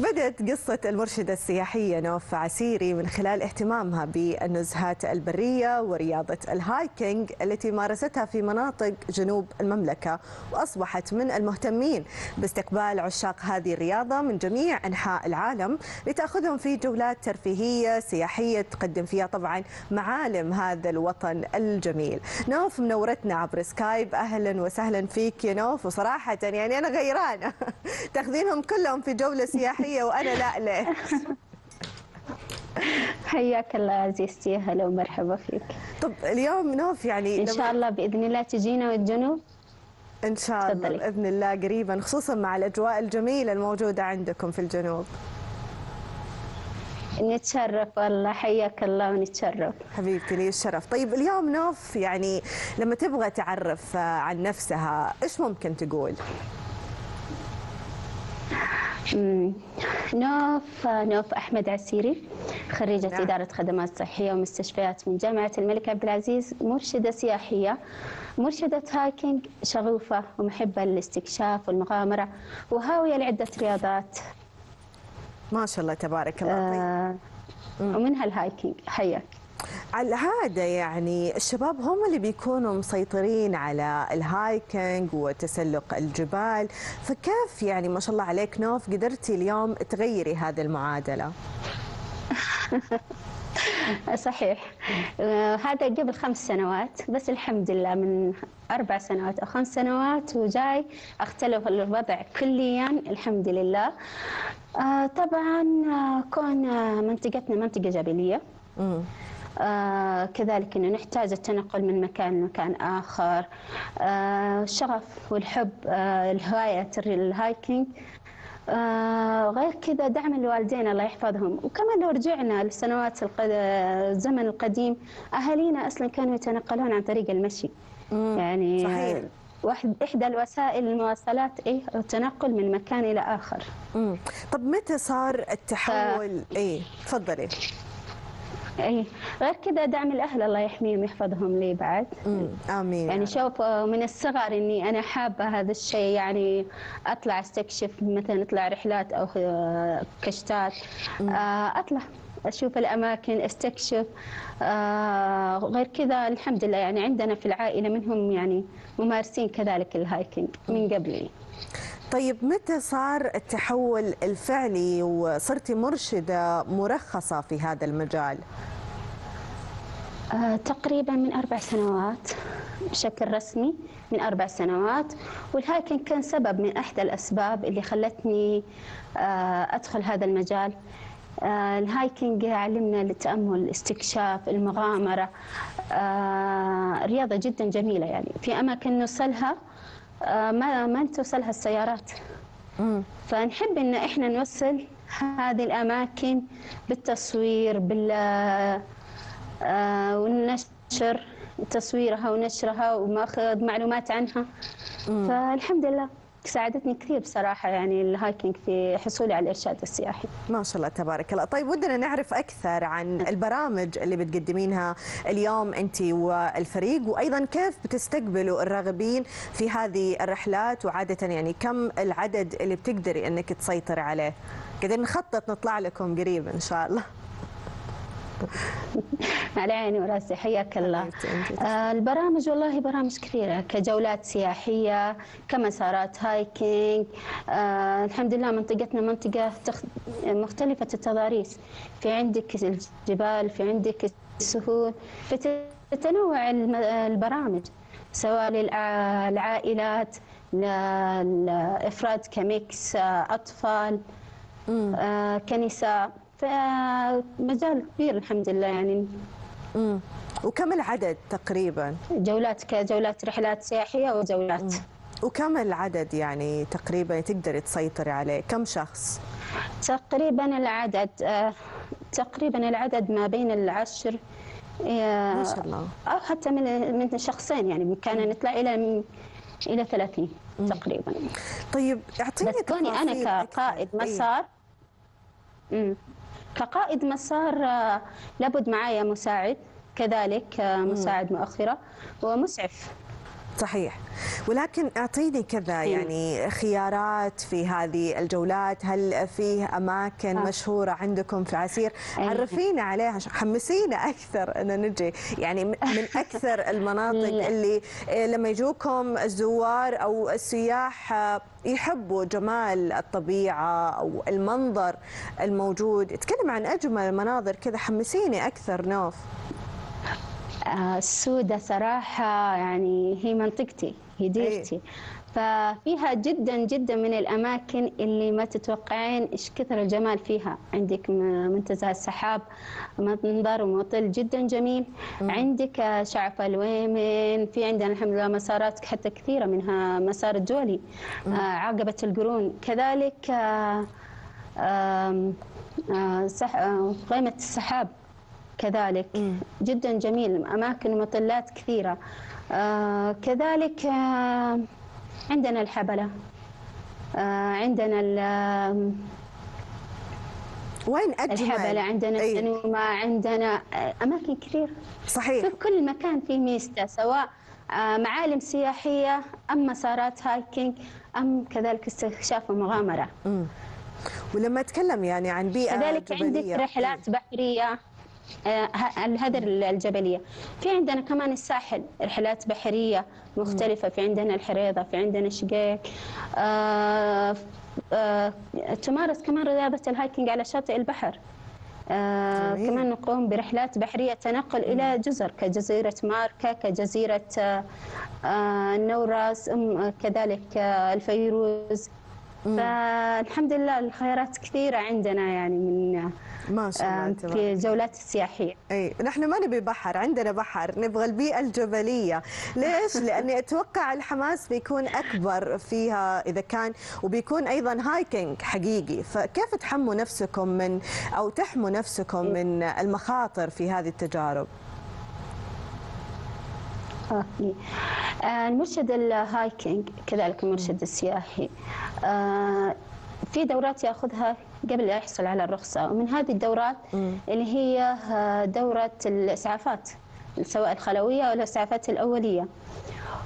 بدأت قصة المرشدة السياحية نوف عسيري من خلال اهتمامها بالنزهات البرية ورياضة ال hiking التي مارستها في مناطق جنوب المملكة وأصبحت من المهتمين باستقبال عشاق هذه الرياضة من جميع أنحاء العالم لتأخذهم في جولات ترفيهية سياحية تقدم فيها طبعا معالم هذا الوطن الجميل. نوف منورتنا عبر سكايب. أهلا وسهلا فيك يا نوف. وصراحة يعني أنا غيرانة. تأخذينهم كلهم في جولة سياحية وأنا لا ليه حياك الله عزيزتي هلا ومرحبا فيك. طب اليوم نوف يعني إن شاء الله بإذن الله تجينا والجنوب. إن شاء الله. بإذن الله قريبا خصوصا مع الأجواء الجميلة الموجودة عندكم في الجنوب. نتشرف والله حياك الله ونتشرف. حبيبتي لي الشرف. طيب اليوم نوف يعني لما تبغى تعرف عن نفسها إيش ممكن تقول. نوف نوف أحمد عسيري خريجة نعم. إدارة خدمات صحية ومستشفيات من جامعة الملك عبد العزيز مرشدة سياحية مرشدة hiking شغوفة ومحبة للاستكشاف والمغامرة وهاوية لعدة رياضات. ما شاء الله تبارك الله. طيب. آه ومنها ال hiking حياك. على العادة يعني الشباب هم اللي بيكونوا مسيطرين على ال hiking وتسلق الجبال فكيف يعني ما شاء الله عليك نوف قدرتي اليوم تغيري هذه المعادلة؟ صحيح. آه، هذا قبل خمس سنوات بس الحمد لله من أربع سنوات أو خمس سنوات وجاي أختلف الوضع كليا الحمد لله. آه، طبعا آه، كون منطقتنا منطقة جبلية. آه كذلك إنه نحتاج التنقل من مكان لمكان آخر آه الشغف والحب آه الهواية الهايكينج آه غير كذا دعم الوالدين الله يحفظهم وكمان لو رجعنا لسنوات الق- الزمن القديم أهالينا أصلا كانوا يتنقلون عن طريق المشي مم. يعني صحيح. واحد إحدى الوسائل المواصلات إيه التنقل من مكان إلى آخر مم. طب متى صار التحول إيه تفضلي اي غير كذا دعم الأهل الله يحميهم ويحفظهم لي بعد. آمين. يعني شوف آه، من الصغر إني أنا حابة هذا الشيء يعني أطلع أستكشف مثلا أطلع رحلات أو آه، كشتات. آه، أطلع أشوف الأماكن أستكشف. آه، غير كذا الحمد لله يعني عندنا في العائلة منهم يعني ممارسين كذلك الهايكينج من قبلي. طيب متى صار التحول الفعلي وصرتي مرشدة مرخصة في هذا المجال؟ آه، تقريبا من أربع سنوات بشكل رسمي من أربع سنوات وال hiking كان سبب من أحدى الأسباب اللي خلتني آه، أدخل هذا المجال. آه، ال hiking علمنا التأمل الاستكشاف المغامرة. رياضة جدا جميلة يعني. في أماكن نوصلها ما ما توصلها السيارات. فنحب إن إحنا نوصل هذه الأماكن بالتصوير بال آه، والنشر تصويرها ونشرها وماخذ معلومات عنها. فالحمد لله. ساعدتني كثير بصراحة يعني الهايكينج في حصولي على الإرشاد السياحي. ما شاء الله تبارك الله. طيب ودنا نعرف أكثر عن البرامج اللي بتقدمينها اليوم أنت والفريق وأيضا كيف بتستقبلوا الراغبين في هذه الرحلات وعادة يعني كم العدد اللي بتقدري أنك تسيطري عليه؟ قاعدين نخطط نطلع لكم قريب إن شاء الله. على عيني وراسي حياك الله. آه، البرامج والله برامج كثيرة كجولات سياحية كمسارات هايكينج آه الحمد لله منطقتنا منطقة تخ... مختلفة التضاريس في عندك الجبال في عندك السهول فتتنوع البرامج سواء للعائلات للإفراد كميكس آه،. آه، كنساء فمجال كبير الحمد لله يعني. مم. وكم العدد تقريبا؟ جولات كجولات رحلات سياحية وجولات. وكم العدد يعني تقريبا تقدري تسيطري عليه؟ كم شخص؟ تقريبا العدد آه، تقريبا العدد ما بين العشر آه، ما شاء الله. أو حتى من من شخصين يعني كان نطلع إلى إلى 30 تقريبا. طيب أعطيني بس كوني أنا. كقائد. مسار مم. كقائد مسار آه، لابد معايا مساعد كذلك آه، مساعد مؤخرة ومسعف صحيح ولكن أعطيني كذا أيوة. يعني خيارات في هذه الجولات هل فيه أماكن آه. مشهورة عندكم في عسير أيوة. عرفينا عليها حمسينا أكثر أن نجي يعني من أكثر المناطق. اللي آه، لما يجوكم الزوار أو السياح آه، يحبوا جمال الطبيعة أو المنظر الموجود تكلم عن أجمل المناظر كذا حمسيني أكثر نوف السودة صراحة يعني هي منطقتي هي ديرتي. ففيها جدا جدا من الأماكن اللي ما تتوقعين إيش كثر الجمال فيها. عندك منتزه السحاب منظر ومطل جدا جميل. عندك آه، شعف الويمن في عندنا الحمد لله مسارات حتى كثيرة منها مسار الجولي آه، عقبة القرون. كذلك آه، آه، آه، غيمة السحاب. كذلك. جدا جميل. أماكن ومطلات كثيرة. آه كذلك آه عندنا الحبلة. آه عندنا ال- وين أجمل؟ الحبلة. عندنا أي، السنومة عندنا آه أماكن كثير صحيح. في كل مكان في ميزته سواء آه معالم سياحية أم مسارات هايكينج أم كذلك استكشاف ومغامرة. ولما أتكلم يعني عن بيئة كذلك عندك جبلية. رحلات بحرية. آه، ه- الهدر الجبلية. في عندنا كمان الساحل رحلات بحرية مختلفة. في عندنا الحريضة في عندنا شقيق. آه، آه، تمارس كمان رياضة ال hiking على شاطئ البحر. آه،. كمان نقوم برحلات بحرية تنقل إلى جزر كجزيرة ماركا كجزيرة آه، آه، أم كذلك آه، الفيروز فالحمد لله الخيارات كثيرة عندنا يعني من ما شاء الله تبارك. في الجولات السياحية. إي نحن ما نبي بحر عندنا بحر نبغى البيئة الجبلية. ليش؟ لأني أتوقع الحماس بيكون أكبر فيها إذا كان وبيكون أيضا hiking حقيقي. فكيف تحموا نفسكم من أو تحموا نفسكم من المخاطر في هذه التجارب؟ okay. آه، المرشد ال hiking كذلك المرشد السياحي. آه، في دورات ياخذها قبل لا يحصل على الرخصة. ومن هذه الدورات اللي هي آه، دورة الإسعافات سواء الخلوية أو الإسعافات الأولية.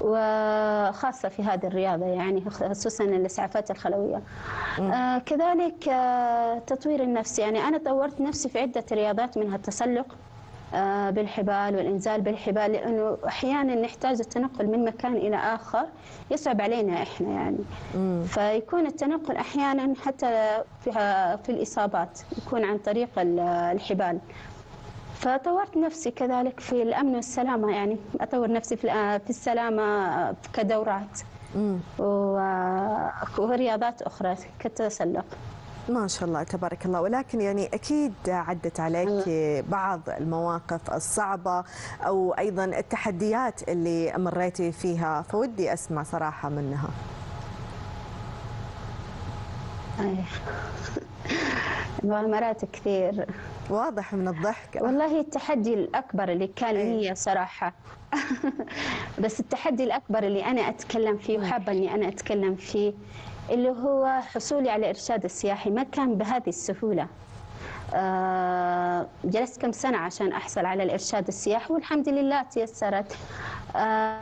وخاصة في هذه الرياضة يعني خصوصا الإسعافات الخلوية. آه كذلك آه تطوير النفس. يعني أنا طورت نفسي في عدة رياضات منها التسلق. بالحبال والإنزال بالحبال لأنه أحيانا نحتاج التنقل من مكان إلى آخر يصعب علينا إحنا يعني. فيكون التنقل أحيانا حتى في, في الإصابات يكون عن طريق ال- الحبال. فطورت نفسي كذلك في الأمن والسلامة يعني. أطور نفسي في السلامة كدورات. و- ورياضات أخرى كالتسلق. ما شاء الله تبارك الله. ولكن يعني أكيد عدت عليك بعض المواقف الصعبة أو أيضا التحديات اللي مريتي فيها فودي أسمع صراحة منها. مغامرات كثير. واضح من الضحك. والله التحدي الأكبر اللي كان لي صراحة. بس التحدي الأكبر اللي أنا أتكلم فيه وحابة أني أنا أتكلم فيه اللي هو حصولي على إرشاد السياحي ما كان بهذه السهولة. آه، جلست كم سنة عشان أحصل على الإرشاد السياحي والحمد لله تيسرت. آه،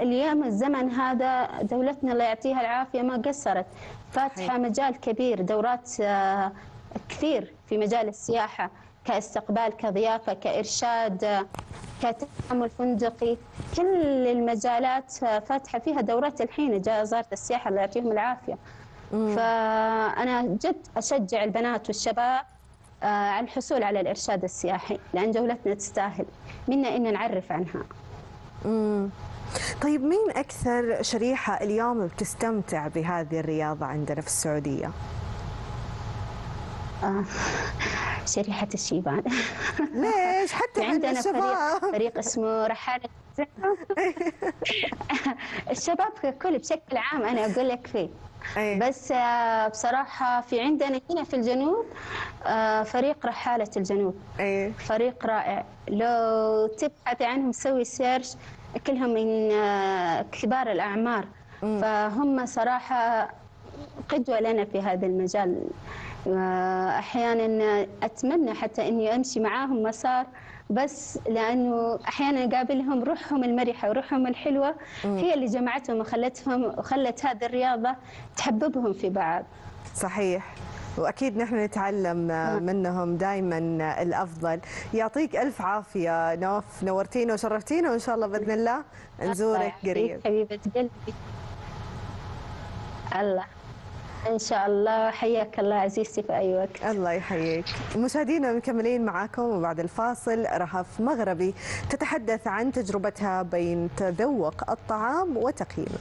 اليوم الزمن هذا دولتنا الله يعطيها العافية ما قصرت. فاتحة مجال كبير دورات آه، كثير في مجال السياحة. كاستقبال كضيافة كإرشاد كتعامل فندقي. كل المجالات فاتحة فيها دورات الحين جاء وزارة السياحة الله يعطيهم العافية. فأنا جد أشجع البنات والشباب آه، على الحصول على الإرشاد السياحي لأن جولتنا تستاهل. منا إن نعرف عنها. مم. طيب مين أكثر شريحة اليوم بتستمتع بهذه الرياضة عندنا في السعودية؟ شريحة الشيبان. ليش؟ حتى عند عندنا فريق الشباب فريق اسمه رحالة الشباب ككل بشكل عام أنا أقول لك فيه. أي. بس آه، بصراحة في عندنا هنا في الجنوب آه، فريق رحالة الجنوب. أي. فريق رائع. لو تبحثي عنهم سوي search كلهم من آه، كبار الأعمار. فهم صراحة قدوة لنا في هذا المجال. آه، أحيانا أتمنى حتى أني أمشي معاهم مسار بس لأنه أحيانا أقابلهم روحهم المرحة وروحهم الحلوة هي اللي جمعتهم وخلتهم وخلت هذه الرياضة تحببهم في بعض. صحيح. وأكيد نحن نتعلم منهم دائما الأفضل. يعطيك ألف عافية نوف نورتينا وشرفتينا وإن شاء الله بإذن الله نزورك قريب. حبيبة قلبي. الله. إن شاء الله. حياك الله عزيزتي في أي وقت. الله يحييك. مشاهدينا مكملين معاكم وبعد الفاصل رهف مغربي تتحدث عن تجربتها بين تذوق الطعام وتقييمه.